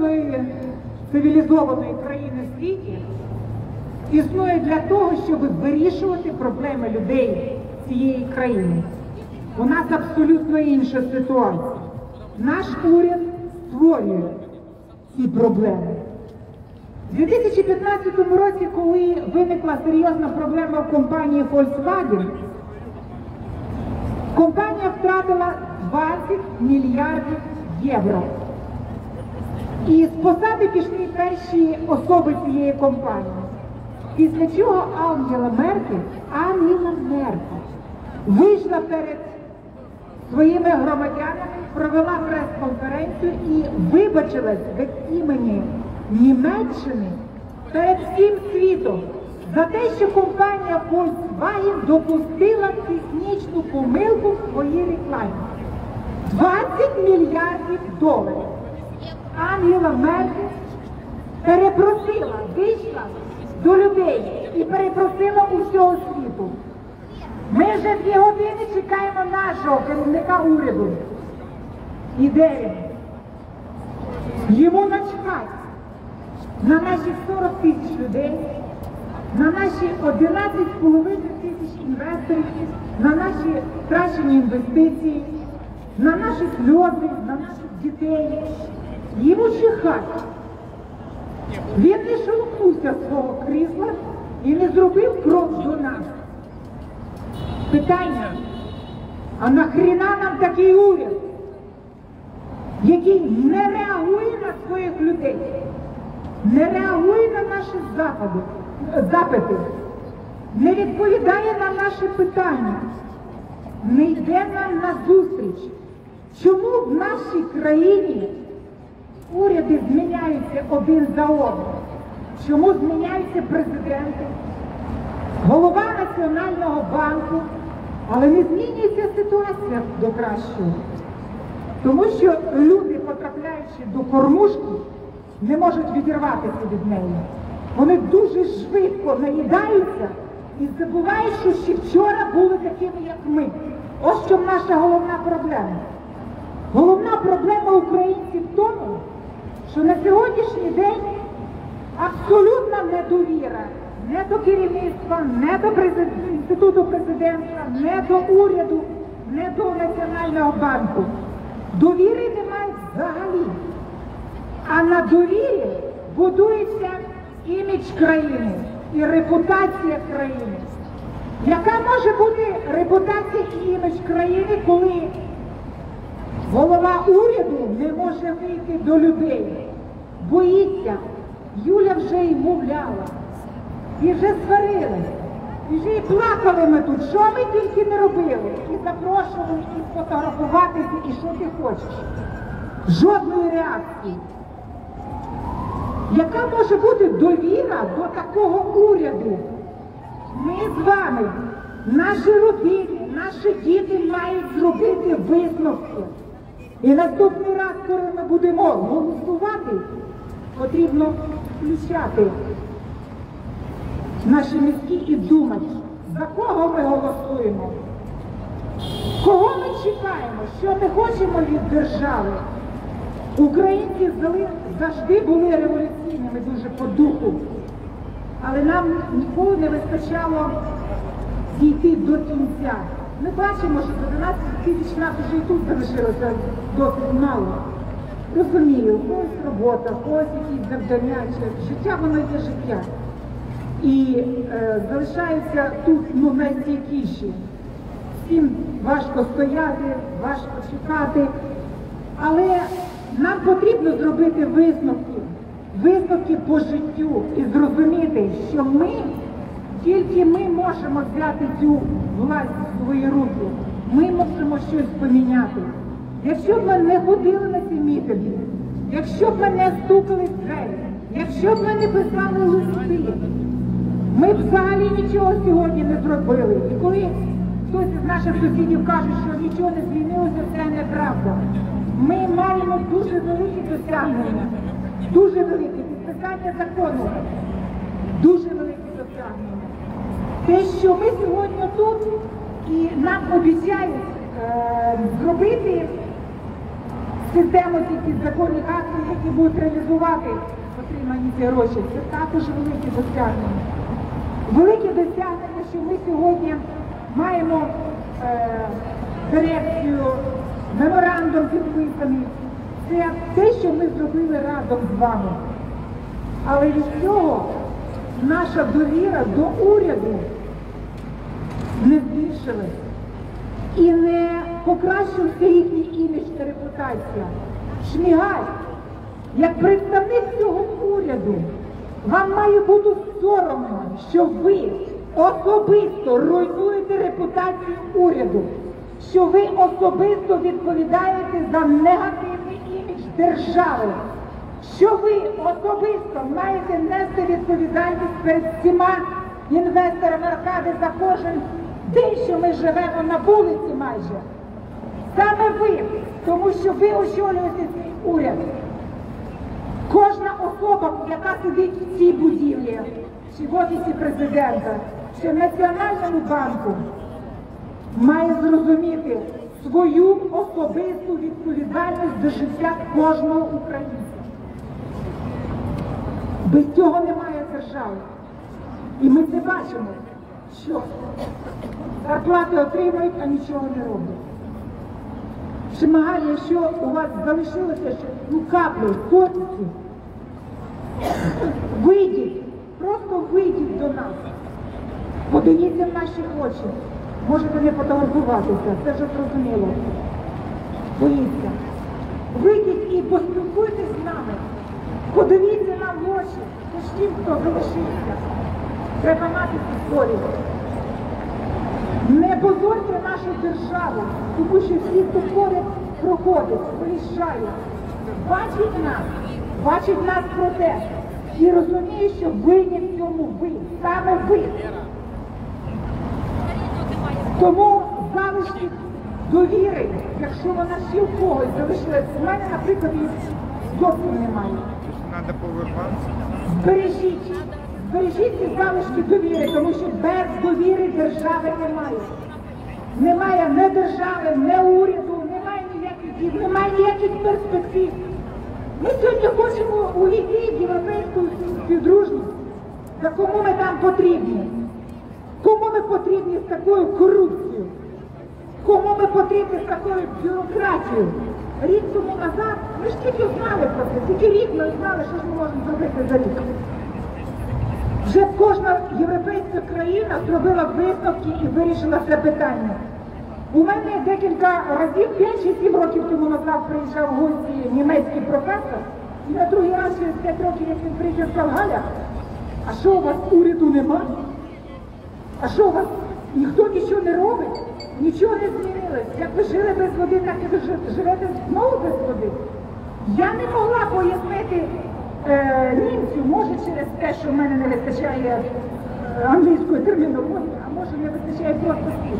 жодної цивілізованої країни в світі існує для того, щоб вирішувати проблеми людей цієї країни. У нас абсолютно інша ситуація. Наш уряд створює ці проблеми. У 2015 році, коли виникла серйозна проблема в компанії Volkswagen, компанія втратила 20 мільярдів євро. І з посади пішли перші особи цієї компанії. Після чого Ангела Меркель, Ангела Меркель вийшла перед своїми громадянами, провела прес-конференцію і вибачилась від імені Німеччини перед всім світом за те, що компанія Volkswagen допустила технічну помилку в своїй рекламі. 20 мільярдів доларів. Ангела Меркель перепросила, вийшла до людей і перепросила у всього світу. Ми вже дві години чекаємо нашого керівника уряду. І де він? Йому начхати на наші 40 тисяч людей, на наші 11,5 тисяч інвесторів, на наші втрачені інвестиції, на наші сльози, на наших дітей. Йому чихать. Він не шелохнувся з свого крісла і не зробив крок до нас. Питання, а нахріна нам такий уряд, який не реагує на своїх людей, не реагує на наші запади, запити, не відповідає на наші питання, не йде нам на зустріч. Чому в нашій країні уряди зміняються один за одним? Чому зміняються президенти? голова Національного банку, але не змінюється ситуація до кращого. Тому що люди, потрапляючи до кормушки, не можуть відірватися від неї. Вони дуже швидко наїдаються і забувають, що ще вчора були такими, як ми. Ось що наша головна проблема. Головна проблема українців в тому, що на сьогоднішній день абсолютна недовіра не до керівництва, не до інституту президента, не до уряду, не до Національного банку. Довіри немає взагалі. А на довірі будується імідж країни і репутація країни. Яка може бути репутація і імідж країни, коли голова уряду не може вийти до людей? Боїться. Юля вже й мовляла. І вже сварилися. І вже і плакали ми тут. Що ми тільки не робили? І запрошували, і фотографуватися, і що ти хочеш. Жодної реакції. Яка може бути довіра до такого уряду? Ми з вами, наші родини, наші діти мають зробити висновки. І наступний раз, коли ми будемо голосувати, потрібно включати наші мізки і думати, за кого ми голосуємо, кого ми чекаємо, що ми хочемо від держави. Українці завжди були революційними дуже по духу, але нам ніколи не вистачало дійти до кінця. Ми бачимо, що 12 тисяч нас вже і тут залишилося досить мало. Розумію, когось робота, у когось якісь завдання, чи життя воно є життя. І е, залишаються тут ну, найстійкіші. Всім важко стояти, важко чекати, але нам потрібно зробити висновки, висновки по життю і зрозуміти, що ми, тільки ми можемо взяти цю власть в свої руки, ми можемо щось поміняти. Якщо б ми не ходили на ці мітинги, якщо б ми не стукали в двері, якщо б ми не писали листи, ми б взагалі нічого сьогодні не зробили. І коли хтось із наших сусідів каже, що нічого не змінилося, це неправда. Ми маємо дуже великі досягнення, дуже великі підписання закону, дуже великі досягнення. Те, що ми сьогодні тут і нам обіцяють е, зробити систему ці підзаконні акти, які будуть реалізувати отримані ці гроші. Це також велике досягнення. Велике досягнення, що ми сьогодні маємо е, дирекцію, меморандум підписаний. Це те, що ми зробили разом з вами. Але від цього наша довіра до уряду не збільшилась і не покращився їхній імідж та репутація. Шмігаль, як представник цього уряду, вам має бути соромно, що ви особисто руйнуєте репутацію уряду, що ви особисто відповідаєте за негативний імідж держави, що ви особисто маєте нести відповідальність перед всіма інвесторами Аркади за кожен день, що ми живемо на вулиці майже. Саме ви, тому що ви очолюєте цей уряд. Кожна особа, яка сидить в цій будівлі, чи в офісі президента, чи в Національному банку, має зрозуміти свою особисту відповідальність за життя кожного українця. Без цього немає держави. І ми це бачимо, що зарплати отримують, а нічого не роблять. Шимагаль, якщо у вас залишилося ну, каплю, сотниці, вийдіть, просто вийдіть до нас. Подивіться в наші очі. Можете не фотографуватися, це вже зрозуміло. Боїться. Вийдіть і поспілкуйтесь з нами. Подивіться нам в очі. Це тим, хто залишився. Треба мати совість. Не позорте нашу державу, тому що всі, хто поряд проходить, виїжджають, бачить нас, бачить нас протест і розуміє, що винні в цьому ви, саме ви. Тому залишки довіри, якщо вона ще в когось залишилась, у мене, наприклад, зовсім немає. Надо повернутися. Збережіть, збережіть ці залишки довіри, тому що без довіри держави немає. Немає ні держави, ні уряду, немає ніяких дій, немає ніяких перспектив. Ми сьогодні хочемо увійти в європейську співдружність. Та кому ми там потрібні? Кому ми потрібні з такою корупцією? Кому ми потрібні з такою бюрократією? Рік тому назад ми ж тільки знали про це, тільки рік ми знали, що ж ми можемо зробити за рік. Вже кожна європейська країна зробила висновки і вирішила це питання. У мене декілька разів, 5 чи 7 років тому назад приїжджав в гості німецький професор, і на другий раз через 5 років, як він приїхав, сказав, Галя, а що у вас уряду нема? А що у вас ніхто нічого не робить? Нічого не змінилось. Як ви жили без води, так і ви живете знову без води. Я не могла пояснити е, німцю, може через те, що в мене не вистачає е, англійської термінології, а може не вистачає просто слів.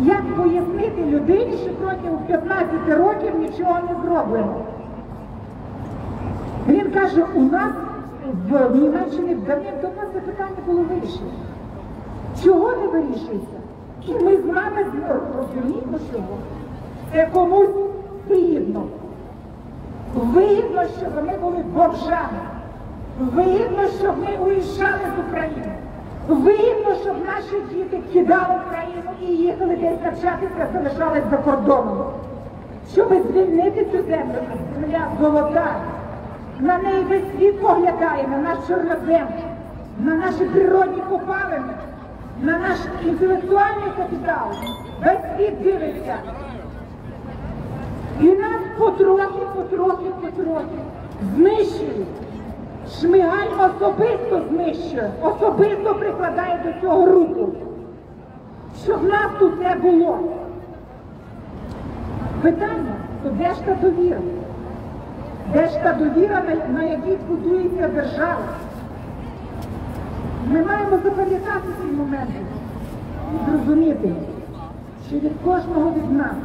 Як пояснити людині, що протягом 15 років нічого не зроблено? Він каже, у нас в Німеччині давним-давно це питання було вирішено. Чого не вирішується? І ми з вами розуміємо, чого. Це комусь вигідно. Вигідно, щоб ми були бомжами. Вигідно, щоб ми уїжджали з України. Вигідно, щоб наші діти кидали країну і їхали десь навчатися, залишались за кордоном. Щоб звільнити цю землю, земля золота. На неї весь світ поглядає, на наш чорнозем, на наші природні копалини, на наш інтелектуальний капітал. Весь світ дивиться. І нас потрохи, потрохи, потрохи знищують. Шмигаль особисто знищує, особисто прикладає до цього руку. Щоб нас тут не було. Питання, то де ж та довіра? Де ж та довіра, на, якій будується держава? Ми маємо запам'ятати ці моменти і зрозуміти, що від кожного від нас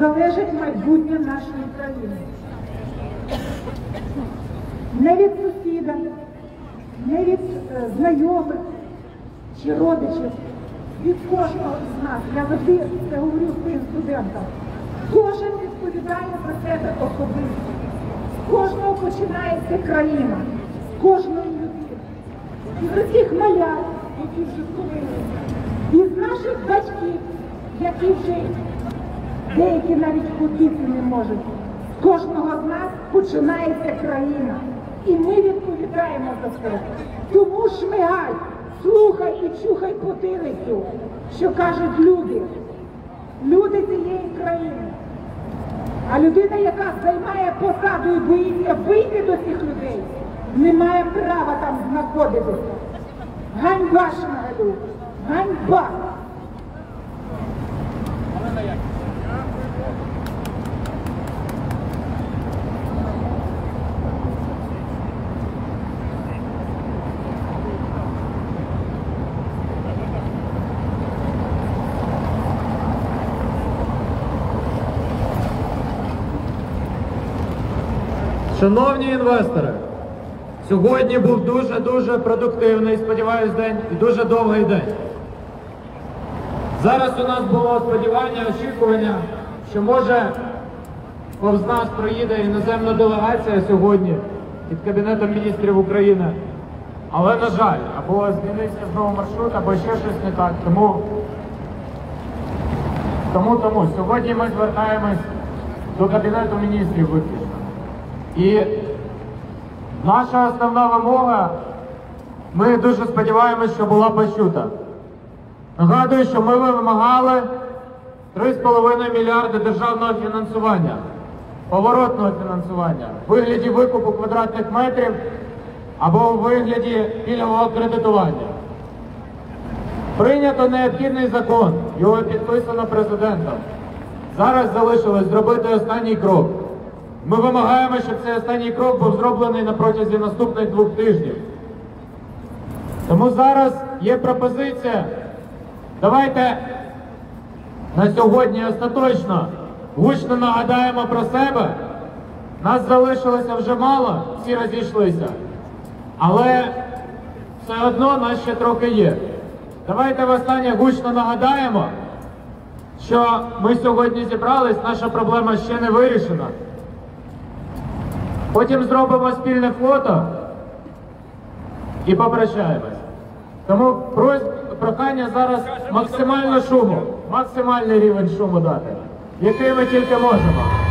залежить майбутнє нашої країни. Не від сусіда, не від е, знайомих чи родичів, від кожного з нас. Я завжди це говорю своїм студентам. Кожен відповідає. за себе особисто. З кожного починається країна, з кожної з маляр, які вже сховилися, і з наших батьків, які вже деякі навіть ходити не можуть. З кожного з нас починається країна. І ми відповідаємо за це. Тому шмигай, слухай і чухай потилицю, що кажуть люди. Люди цієї країни. А людина, яка займає посаду і боїться вийти до цих людей, не має права там знаходитися. Ганьба, Шмигалю! Ганьба! Шановні інвестори, сьогодні був дуже-дуже продуктивний, сподіваюсь, день і дуже довгий день. Зараз у нас було сподівання, очікування, що може повз нас проїде іноземна делегація сьогодні від Кабінету міністрів України. Але, на жаль, або змінився знову маршрут, або ще щось не так. Тому, тому, тому сьогодні ми звертаємось до Кабінету міністрів виключно. Наша основна вимога, ми дуже сподіваємось, що була почута. Нагадую, що ми вимагали 3,5 мільярди державного фінансування, поворотного фінансування в вигляді викупу квадратних метрів або у вигляді пільгового кредитування. Прийнято необхідний закон, його підписано президентом. Зараз залишилось зробити останній крок. Ми вимагаємо, щоб цей останній крок був зроблений на протязі наступних двох тижнів. Тому зараз є пропозиція. Давайте на сьогодні остаточно гучно нагадаємо про себе. Нас залишилося вже мало, всі розійшлися. Але все одно нас ще трохи є. Давайте востаннє гучно нагадаємо, що ми сьогодні зібрались, наша проблема ще не вирішена. Потім зробимо спільне фото і попрощаємось. Тому прохання зараз максимально шуму, максимальний рівень шуму дати, який ми тільки можемо.